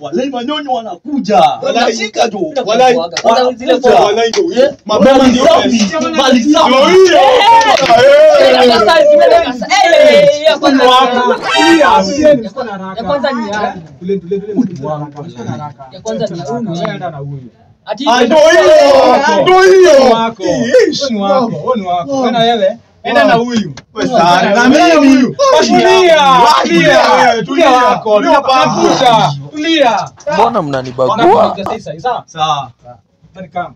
Walai manyonyo wanakuja. Wanashika tu. Walai. Zile Walai ndio. Eh, mali ndio mali safi. Ndio hiyo. Eh. Eh, Wako. ni huyu. Wewe Ah, ni wako. Wako. Wako. Wewe na wewe, enda na huyu. Wewe sana. Na mimi. huyu. Tulia, tulia. Tulia wako. Tulia hapa. Tulia. Mbona mnanibagua? Sawa? Sawa. Bali kama.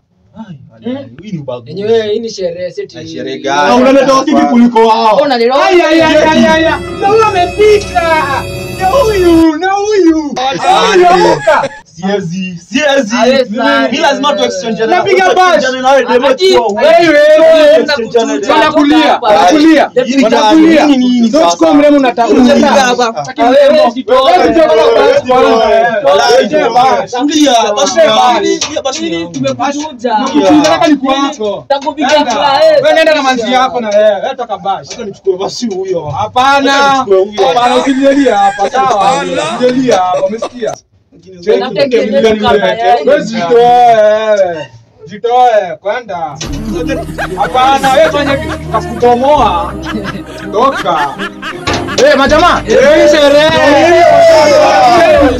Hii ni ubaguzi. yenyewe hii ni sherehe seti. Ai, sherehe Na unaleta wakili kuliko wao. Ona leo. Ai, ai, ai, ai, ai, ai. Na huyu amepita. Na huyu, na huyu. Asante. Siezi, siezi. Mimi lazima tu exchange na Napiga bash. na wewe demo tu. Wewe, Wanakulia, Don't na tabu. Takupiga eh. Wewe nenda na manzi yako na wewe. Nichukue basi huyo. Hapana. Hapa sawa. Hapa umesikia? Jitoe kwenda. Hapana wewe fanya kakutomoa. Toka. Eh majamaa. Eh sherehe.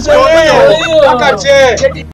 Sherehe. Kaka che.